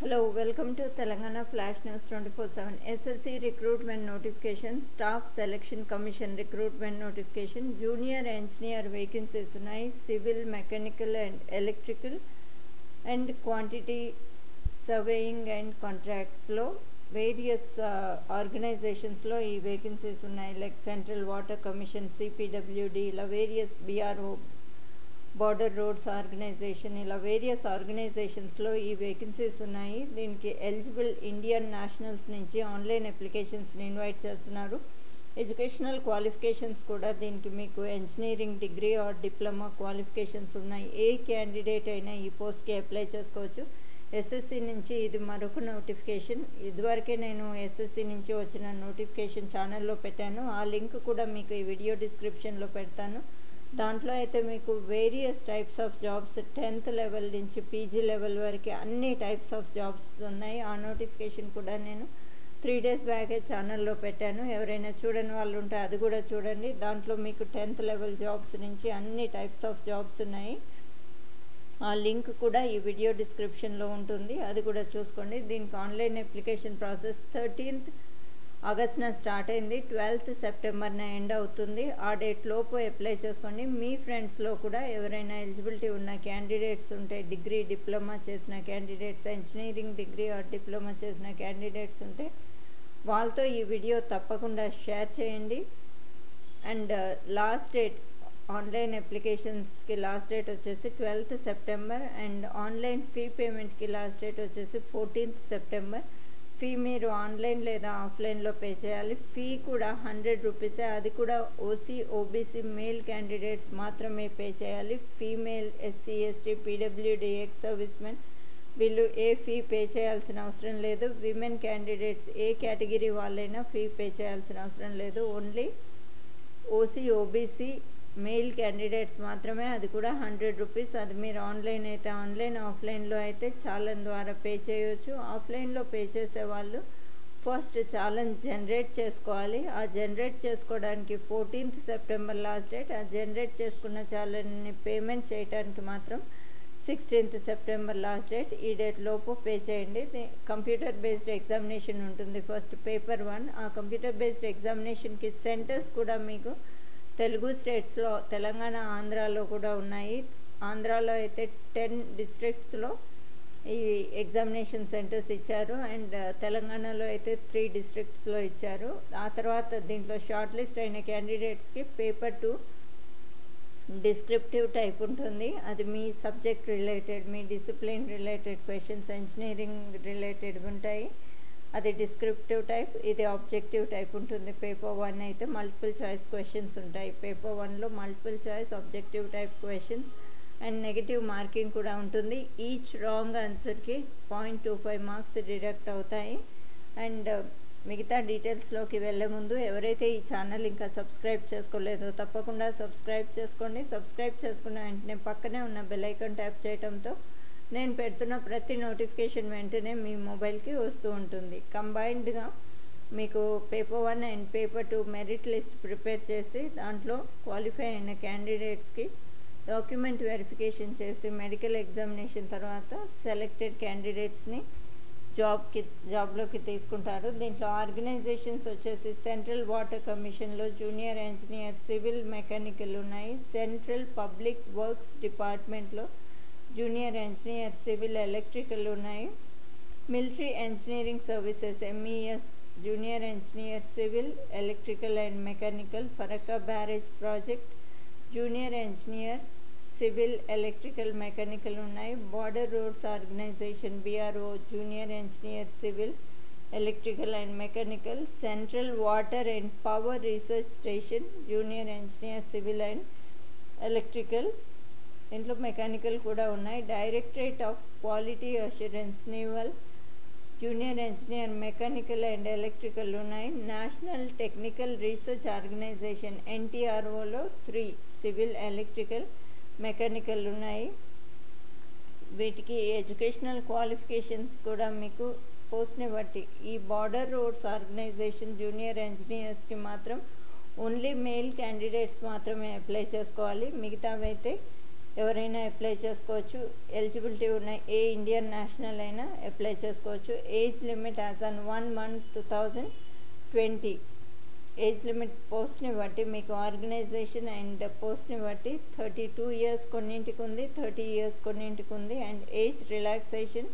Hello, welcome to Telangana Flash News 24/7. SSC recruitment notification, Staff Selection Commission recruitment notification, Junior Engineer vacancies ఉన్నాయి Civil, Mechanical and Electrical and Quantity Surveying and Contractsలో various ఆర్గనైజేషన్స్లో ఈ vacancies ఉన్నాయి like central water commission CPWD ఇలా various BRO Border roads organization ఇలా various ఆర్గనైజేషన్స్లో ఈ vacancies ఉన్నాయి. దీనికి ఎలిజిబుల్ ఇండియన్ నేషనల్స్ నుంచి ఆన్లైన్ అప్లికేషన్స్ని ఇన్వైట్ చేస్తున్నారు. ఎడ్యుకేషనల్ క్వాలిఫికేషన్స్ కూడా దీనికి మీకు engineering degree or diploma qualifications ఉన్నాయి. ఏ క్యాండిడేట్ అయినా ఈ పోస్ట్కి అప్లై చేసుకోవచ్చు. ఎస్ఎస్సి నుంచి ఇది మరొక నోటిఫికేషన్ ఇదివరకే నేను ఎస్ఎస్సి నుంచి వచ్చిన నోటిఫికేషన్ ఛానల్లో పెట్టాను. ఆ లింక్ కూడా మీకు ఈ వీడియో డిస్క్రిప్షన్లో పెడతాను. దాంట్లో అయితే మీకు various types of jobs tenth level నుంచి పీజీ లెవెల్ వరకు అన్ని టైప్స్ ఆఫ్ జాబ్స్ ఉన్నాయి. ఆ నోటిఫికేషన్ కూడా నేను త్రీ డేస్ బ్యాకే ఛానల్లో పెట్టాను. ఎవరైనా చూడని వాళ్ళు ఉంటే అది కూడా చూడండి. దాంట్లో మీకు టెన్త్ లెవెల్ జాబ్స్ నుంచి అన్ని టైప్స్ ఆఫ్ జాబ్స్ ఉన్నాయి. ఆ లింక్ కూడా ఈ వీడియో డిస్క్రిప్షన్లో ఉంటుంది. అది కూడా చూసుకోండి. దీనికి ఆన్లైన్ అప్లికేషన్ ప్రాసెస్ థర్టీన్త్ ఆగస్ట్న స్టార్ట్ అయింది. ట్వెల్త్ సెప్టెంబర్న ఎండ్ అవుతుంది. ఆ డేట్ లోపు అప్లై చేసుకోండి. మీ ఫ్రెండ్స్లో కూడా ఎవరైనా ఎలిజిబిలిటీ ఉన్న క్యాండిడేట్స్ ఉంటే డిగ్రీ డిప్లొమా చేసిన candidates engineering degree or diploma చేసిన క్యాండిడేట్స్ ఉంటే వాళ్ళతో ఈ వీడియో తప్పకుండా షేర్ చేయండి. అండ్ లాస్ట్ డేట్ ఆన్లైన్ అప్లికేషన్స్కి లాస్ట్ డేట్ వచ్చేసి twelfth September and online fee పేమెంట్కి last date వచ్చేసి ఫోర్టీన్త్ సెప్టెంబర్. ఫీ మీరు ఆన్లైన్ లేదా ఆఫ్లైన్లో పే చేయాలి. ఫీ కూడా హండ్రెడ్ రూపీసే. అది కూడా ఓసీ ఓబీసీ మేల్ క్యాండిడేట్స్ మాత్రమే పే చేయాలి. Female SC ST PWD ex service men వీళ్ళు ఏ ఫీ పే చేయాల్సిన అవసరం లేదు. విమెన్ క్యాండిడేట్స్ ఏ కేటగిరీ వాళ్ళైనా ఫీ పే చేయాల్సిన అవసరం లేదు. Only OC OBC male candidates మాత్రమే అది కూడా హండ్రెడ్ రూపీస్. అది మీరు ఆన్లైన్ అయితే ఆన్లైన్ ఆఫ్లైన్లో అయితే చాలన్ ద్వారా పే చేయొచ్చు. ఆఫ్లైన్లో పే చేసే వాళ్ళు ఫస్ట్ ఛాలెంజ్ జనరేట్ చేసుకోవాలి. ఆ జనరేట్ చేసుకోవడానికి ఫోర్టీన్త్ సెప్టెంబర్ లాస్ట్ డేట్. ఆ జనరేట్ చేసుకున్న ఛాలెంజ్ని పేమెంట్ చేయడానికి మాత్రం సిక్స్టీన్త్ సెప్టెంబర్ లాస్ట్ డేట్. ఈ డేట్ లోపు పే చేయండి. కంప్యూటర్ బేస్డ్ ఎగ్జామినేషన్ ఉంటుంది ఫస్ట్ పేపర్ వన్. ఆ కంప్యూటర్ బేస్డ్ ఎగ్జామినేషన్కి సెంటర్స్ కూడా మీకు తెలుగు స్టేట్స్లో తెలంగాణ ఆంధ్రాలో కూడా ఉన్నాయి. ఆంధ్రాలో అయితే టెన్ డిస్ట్రిక్ట్స్లో ఈ ఎగ్జామినేషన్ సెంటర్స్ ఇచ్చారు. అండ్ తెలంగాణలో అయితే త్రీ డిస్ట్రిక్ట్స్లో ఇచ్చారు. ఆ తర్వాత దీంట్లో షార్ట్ లిస్ట్ అయిన క్యాండిడేట్స్కి పేపర్ టూ డిస్క్రిప్టివ్ టైప్ ఉంటుంది. అది మీ సబ్జెక్ట్ రిలేటెడ్ మీ discipline related questions engineering related ఉంటాయి. అది డిస్క్రిప్టివ్ టైప్ ఇది ఆబ్జెక్టివ్ టైప్ ఉంటుంది. పేపర్ వన్ అయితే మల్టిపుల్ చాయిస్ క్వశ్చన్స్ ఉంటాయి. పేపర్ వన్లో multiple choice objective type questions and negative marking కూడా ఉంటుంది. Each wrong ఆన్సర్కి point two five marks deduct అవుతాయి. అండ్ uh, మిగతా డీటెయిల్స్లోకి వెళ్ళే ముందు ఎవరైతే ఈ ఛానల్ ఇంకా సబ్స్క్రైబ్ చేసుకోలేదో తప్పకుండా సబ్స్క్రైబ్ చేసుకోండి. సబ్స్క్రైబ్ చేసుకున్న వెంటనే పక్కనే ఉన్న బెల్ ఐకాన్ ట్యాప్ చేయడంతో నేను పెడుతున్న ప్రతి నోటిఫికేషన్ వెంటనే మీ మొబైల్కి వస్తూ ఉంటుంది. కంబైన్డ్గా మీకు paper one and paper two merit list prepare చేసి దాంట్లో క్వాలిఫై అయిన క్యాండిడేట్స్కి డాక్యుమెంట్ వెరిఫికేషన్ చేసి మెడికల్ ఎగ్జామినేషన్ తర్వాత సెలెక్టెడ్ క్యాండిడేట్స్ని జాబ్కి జాబ్లోకి తీసుకుంటారు. దీంట్లో ఆర్గనైజేషన్స్ వచ్చేసి సెంట్రల్ వాటర్ కమిషన్లో జూనియర్ ఇంజనీర్ సివిల్ మెకానికల్ ఉన్నాయి. సెంట్రల్ పబ్లిక్ వర్క్స్ డిపార్ట్మెంట్లో జూనియర్ ఇంజనీర్ సివిల్ ఎలక్ట్రికల్ ఉన్నాయి military engineering services MES junior engineer civil electrical and mechanical Farakka barrage project junior engineer civil electrical mechanical ఉన్నాయి border roads organisation BRO junior engineer civil electrical and mechanical central water and power research station junior engineer civil and electrical దీంట్లో mechanical కూడా ఉన్నాయి. Directorate of quality assurance naval junior engineer mechanical and electrical ఉన్నాయి. National technical research organisation ఎన్టీఆర్ఓలో three civil electrical mechanical ఉన్నాయి. వీటికి educational qualifications కూడా మీకు పోస్ట్ని బట్టి. ఈ బార్డర్ రోడ్స్ ఆర్గనైజేషన్ జూనియర్ ఇంజనీర్స్కి మాత్రం ఓన్లీ మేల్ క్యాండిడేట్స్ మాత్రమే అప్లై చేసుకోవాలి. మిగతావైతే ఎవరైనా అప్లై చేసుకోవచ్చు. ఎలిజిబిలిటీ ఉన్న ఏ ఇండియన్ నేషనల్ అయినా అప్లై చేసుకోవచ్చు. Age limit as on one month two thousand twenty age limit పోస్ట్ని బట్టి మీకు ఆర్గనైజేషన్ అండ్ పోస్ట్ని బట్టి థర్టీ టూ ఇయర్స్ కొన్నింటికి ఉంది థర్టీ ఇయర్స్ కొన్నింటికి ఉంది. అండ్ ఏజ్ రిలాక్సేషన్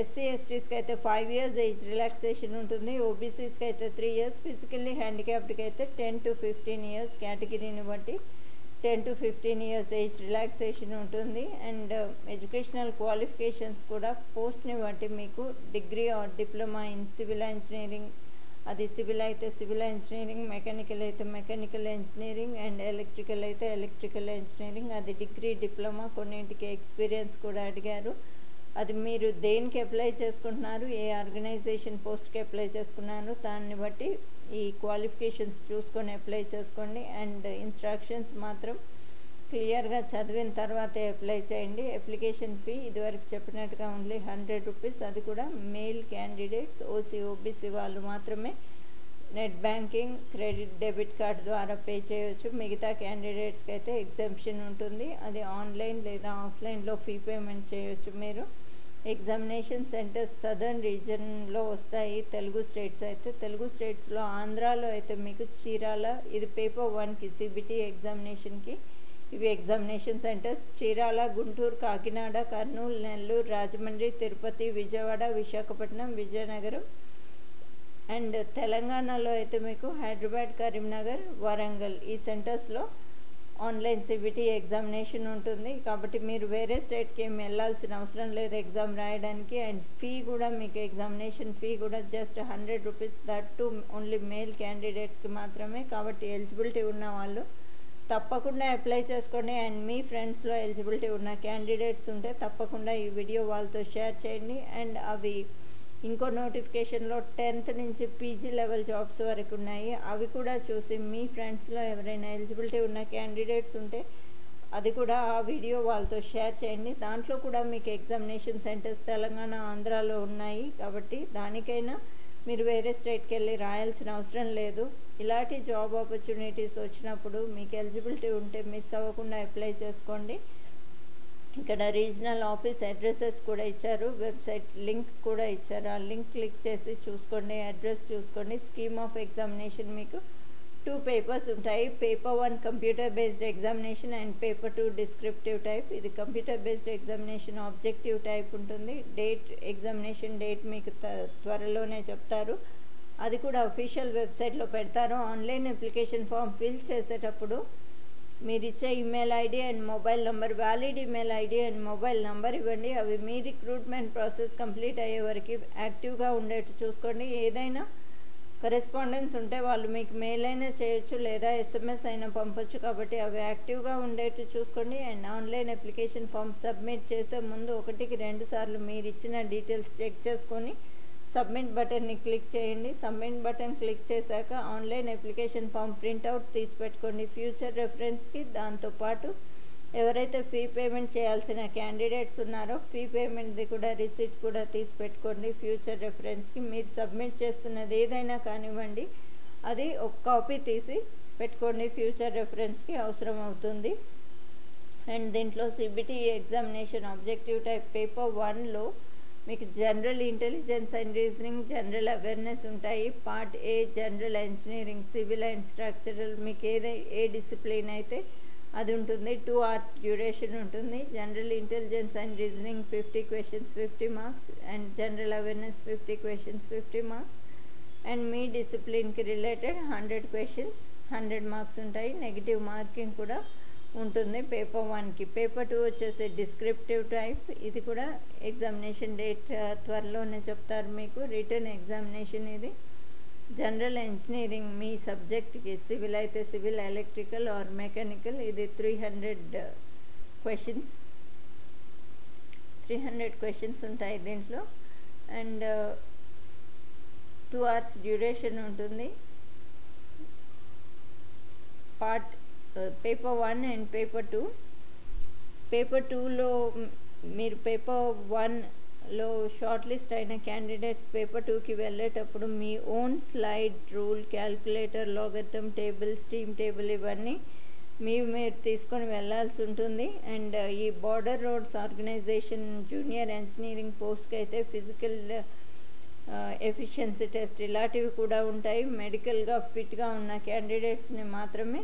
ఎస్సీ ఎస్టీస్కి అయితే ఫైవ్ ఇయర్స్ ఏజ్ రిలాక్సేషన్ ఉంటుంది. ఓబీసీస్కి అయితే త్రీ ఇయర్స్ ఫిజికల్లీ హ్యాండిక్యాప్డ్కి అయితే టెన్ టు ఫిఫ్టీన్ ఇయర్స్ కేటగిరీని బట్టి ten to fifteen years age relaxation ఉంటుంది అండ్ uh, ఎడ్యుకేషనల్ క్వాలిఫికేషన్స్ కూడా పోస్ట్ని బట్టి మీకు degree or diploma in civil engineering అది సివిల్ అయితే సివిల్ ఇంజనీరింగ్ మెకానికల్ అయితే మెకానికల్ ఇంజనీరింగ్ అండ్ ఎలక్ట్రికల్ అయితే ఎలక్ట్రికల్ ఇంజనీరింగ్. అది డిగ్రీ డిప్లొమా కొన్నింటికి ఎక్స్పీరియన్స్ కూడా అడిగారు. అది మీరు దేనికి అప్లై చేసుకుంటున్నారు? ఏ ఆర్గనైజేషన్ పోస్ట్కి అప్లై చేసుకున్నారు? దాన్ని బట్టి ఈ క్వాలిఫికేషన్స్ చూసుకొని అప్లై చేసుకోండి. అండ్ ఇన్స్ట్రక్షన్స్ మాత్రం క్లియర్గా చదివిన తర్వాతే అప్లై చేయండి. అప్లికేషన్ ఫీ ఇదివరకు చెప్పినట్టుగా ఓన్లీ హండ్రెడ్ రూపీస్ అది కూడా మెయిల్ క్యాండిడేట్స్ ఓసీ ఓబీసీ వాళ్ళు మాత్రమే net banking credit debit card ద్వారా పే చేయవచ్చు మిగతా క్యాండిడేట్స్కి అయితే ఎగ్జామ్షన్ ఉంటుంది. అది ఆన్లైన్ లేదా ఆఫ్లైన్లో ఫీ పేమెంట్ చేయవచ్చు మీరు. ఎగ్జామినేషన్ సెంటర్స్ సదర్న్ రీజన్లో వస్తాయి తెలుగు స్టేట్స్ అయితే. తెలుగు స్టేట్స్లో ఆంధ్రాలో అయితే మీకు చీరాల ఇది పేపర్ వన్కి సిబిటీ ఎగ్జామినేషన్కి. ఇవి examination centres. Chirala Guntur Kakinada Kurnool Nellore Rajahmundry Tirupati Vijayawada Visakhapatnam Vizianagaram and తెలంగాణలో అయితే మీకు హైదరాబాద్ కరీంనగర్ వరంగల్ ఈ సెంటర్స్లో ఆన్లైన్ సివిటీ ఎగ్జామినేషన్ ఉంటుంది. కాబట్టి మీరు వేరే స్టేట్కి ఏమి వెళ్ళాల్సిన అవసరం లేదు ఎగ్జామ్ రాయడానికి. అండ్ ఫీ కూడా మీకు ఎగ్జామినేషన్ ఫీ కూడా just hundred rupees that to only male క్యాండిడేట్స్కి మాత్రమే. కాబట్టి ఎలిజిబిలిటీ ఉన్న వాళ్ళు తప్పకుండా అప్లై చేసుకోండి. అండ్ మీ ఫ్రెండ్స్లో ఎలిజిబిలిటీ ఉన్న క్యాండిడేట్స్ ఉంటే తప్పకుండా ఈ వీడియో వాళ్ళతో షేర్ చేయండి. అండ్ అవి ఇంకో నోటిఫికేషన్లో టెన్త్ నుంచి పీజీ లెవెల్ జాబ్స్ వరకు ఉన్నాయి. అవి కూడా చూసి మీ ఫ్రెండ్స్లో ఎవరైనా ఎలిజిబిలిటీ ఉన్న క్యాండిడేట్స్ ఉంటే అది కూడా ఆ వీడియో వాళ్ళతో షేర్ చేయండి. దాంట్లో కూడా మీకు ఎగ్జామినేషన్ సెంటర్స్ తెలంగాణ ఆంధ్రాలో ఉన్నాయి కాబట్టి దానికైనా మీరు వేరే స్టేట్కి వెళ్ళి రాయాల్సిన అవసరం లేదు. ఇలాంటి జాబ్ ఆపర్చునిటీస్ వచ్చినప్పుడు మీకు ఎలిజిబిలిటీ ఉంటే మిస్ అవ్వకుండా అప్లై చేసుకోండి. ఇక్కడ రీజనల్ ఆఫీస్ అడ్రసెస్ కూడా ఇచ్చారు వెబ్సైట్ లింక్ కూడా ఇచ్చారు. ఆ లింక్ క్లిక్ చేసి చూసుకోండి అడ్రస్ చూసుకోండి. స్కీమ్ ఆఫ్ ఎగ్జామినేషన్ మీకు టూ పేపర్స్ ఉంటాయి. Paper one computer based examination and paper two descriptive type ఇది computer based examination objective type ఉంటుంది. డేట్ ఎగ్జామినేషన్ డేట్ మీకు త్వరలోనే చెప్తారు. అది కూడా అఫీషియల్ వెబ్సైట్లో పెడతారు. ఆన్లైన్ అప్లికేషన్ ఫామ్ ఫిల్ చేసేటప్పుడు మీరు ఇచ్చే email ID and mobile number valid email ID and mobile number ఇవ్వండి. అవి మీ రిక్రూట్మెంట్ ప్రాసెస్ కంప్లీట్ అయ్యే వరకు యాక్టివ్గా ఉండేట్టు చూసుకోండి. ఏదైనా కరెస్పాండెన్స్ ఉంటే వాళ్ళు మీకు మెయిల్ అయినా చేయొచ్చు లేదా ఎస్ఎంఎస్ అయినా పంపొచ్చు. కాబట్టి అవి యాక్టివ్గా ఉండేట్టు చూసుకోండి. And online application form submit చేసే ముందు ఒకటికి రెండు సార్లు మీరు ఇచ్చిన డీటెయిల్స్ చెక్ చేసుకొని సబ్మిట్ బటన్ని క్లిక్ చేయండి. సబ్మిట్ బటన్ క్లిక్ చేశాక ఆన్లైన్ అప్లికేషన్ ఫామ్ ప్రింట్అవుట్ తీసి పెట్టుకోండి. ఫ్యూచర్ రెఫరెన్స్కి దాంతోపాటు ఎవరైతే ఫీ పేమెంట్ చేయాల్సిన క్యాండిడేట్స్ ఉన్నారో ఫీ పేమెంట్ది కూడా రిసీట్ కూడా తీసి పెట్టుకోండి. ఫ్యూచర్ రెఫరెన్స్కి మీరు సబ్మిట్ చేస్తున్నది ఏదైనా కానివ్వండి అది ఒక కాపీ తీసి పెట్టుకోండి. ఫ్యూచర్ రెఫరెన్స్కి అవసరం అవుతుంది. అండ్ దీంట్లో CBT examination objective type paper వన్లో మీకు general intelligence and reasoning general awareness ఉంటాయి. Part A general engineering civil and structural మీకు ఏదై ఏ డిసిప్లిన్ అయితే అది ఉంటుంది. టూ అవర్స్ డ్యూరేషన్ ఉంటుంది. General intelligence and reasoning fifty questions fifty marks and general awareness fifty questions fifty marks and me డిసిప్లిన్కి related hundred questions hundred marks ఉంటాయి. Negative marking కూడా ఉంటుంది. పేపర్ వన్కి పేపర్ టూ వచ్చేసి descriptive type ఇది కూడా examination date త్వరలోనే చెప్తారు మీకు. రిటర్న్ ఎగ్జామినేషన్ ఇది. జనరల్ ఇంజనీరింగ్ మీ సబ్జెక్ట్కి సివిల్ అయితే సివిల్ ఎలక్ట్రికల్ ఆర్ మెకానికల్ ఇది three hundred questions three hundred questions ఉంటాయి దీంట్లో. అండ్ టూ అవర్స్ డ్యూరేషన్ ఉంటుంది. Part paper one and paper two paper టూలో మీరు పేపర్ వన్లో షార్ట్ లిస్ట్ అయిన క్యాండిడేట్స్ పేపర్ టూకి వెళ్ళేటప్పుడు మీ own slide rule calculator logarithm table steam table ఇవన్నీ మీ మీరు తీసుకొని వెళ్ళాల్సి ఉంటుంది. అండ్ uh, ఈ border roads organisation junior engineering పోస్ట్కి అయితే ఫిజికల్ ఎఫిషియన్సీ టెస్ట్ ఇలాంటివి కూడా ఉంటాయి. మెడికల్గా ఫిట్గా ఉన్న క్యాండిడేట్స్ని మాత్రమే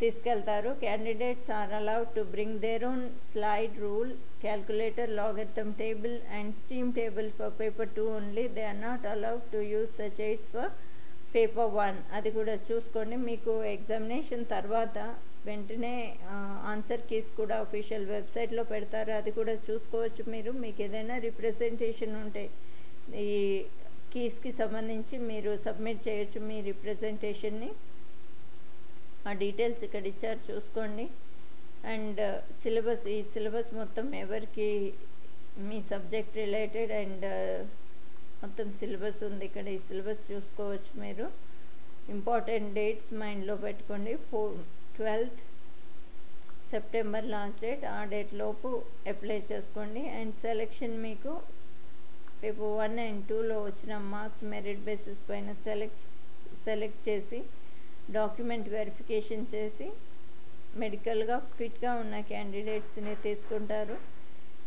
తీసుకెళ్తారు. Candidates are allowed to bring their own slide rule calculator logarithm table and steam table for paper two only they are not allowed to use such aids for paper one అది కూడా చూసుకోండి. మీకు ఎగ్జామినేషన్ తర్వాత వెంటనే answer keys కూడా official వెబ్సైట్లో పెడతారు. అది కూడా చూసుకోవచ్చు మీరు. మీకు ఏదైనా రిప్రజెంటేషన్ ఉంటే ఈ కీస్కి సంబంధించి మీరు సబ్మిట్ చేయొచ్చు మీ రిప్రజెంటేషన్ని ఆ డీటెయిల్స్ ఇక్కడ ఇచ్చారు చూసుకోండి. అండ్ సిలబస్ uh, ఈ సిలబస్ మొత్తం ఎవరికి మీ సబ్జెక్ట్ రిలేటెడ్ అండ్ మొత్తం సిలబస్ ఉంది ఇక్కడ. ఈ సిలబస్ చూసుకోవచ్చు మీరు. ఇంపార్టెంట్ డేట్స్ మైండ్లో పెట్టుకోండి. Four twelfth September last date ఆ డేట్ లోపు అప్లై చేసుకోండి. అండ్ సెలెక్షన్ మీకు రేపు వన్ అండ్ టూలో వచ్చిన మార్క్స్ మెరిట్ బేసిస్ పైన సెలెక్ట్ సెలెక్ట్ చేసి డాక్యుమెంట్ వెరిఫికేషన్ చేసి మెడికల్గా ఫిట్గా ఉన్న క్యాండిడేట్స్ని తీసుకుంటారు.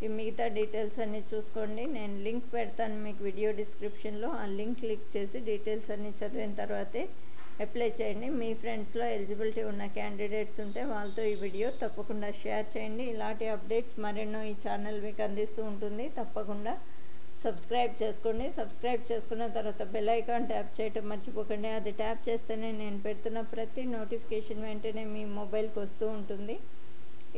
ఈ మిగతా డీటెయిల్స్ అన్నీ చూసుకోండి. నేను లింక్ పెడతాను మీకు వీడియో డిస్క్రిప్షన్లో. ఆ లింక్ క్లిక్ చేసి డీటెయిల్స్ అన్నీ చదివిన తర్వాతే అప్లై చేయండి. మీ ఫ్రెండ్స్లో ఎలిజిబిలిటీ ఉన్న క్యాండిడేట్స్ ఉంటే వాళ్ళతో ఈ వీడియో తప్పకుండా షేర్ చేయండి. ఇలాంటి అప్డేట్స్ మరెన్నో ఈ ఛానల్ మీకు అందిస్తూ ఉంటుంది. తప్పకుండా సబ్స్క్రైబ్ చేసుకోండి. సబ్స్క్రైబ్ చేసుకున్న తర్వాత బెల్ ఐకాన్ ట్యాప్ చేయటం మర్చిపోకండి. అది ట్యాప్ చేస్తేనే నేను పెడుతున్న ప్రతి నోటిఫికేషన్ వెంటనే మీ మొబైల్కి వస్తూ ఉంటుంది.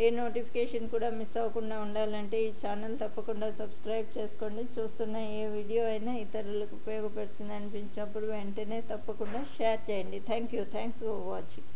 ఏ నోటిఫికేషన్ కూడా మిస్ అవ్వకుండా ఉండాలంటే ఈ ఛానల్ తప్పకుండా సబ్స్క్రైబ్ చేసుకోండి. చూస్తున్న ఏ వీడియో అయినా ఇతరులకు ఉపయోగపడుతుంది అనిపించినప్పుడు వెంటనే తప్పకుండా షేర్ చేయండి. Thank you thanks for watching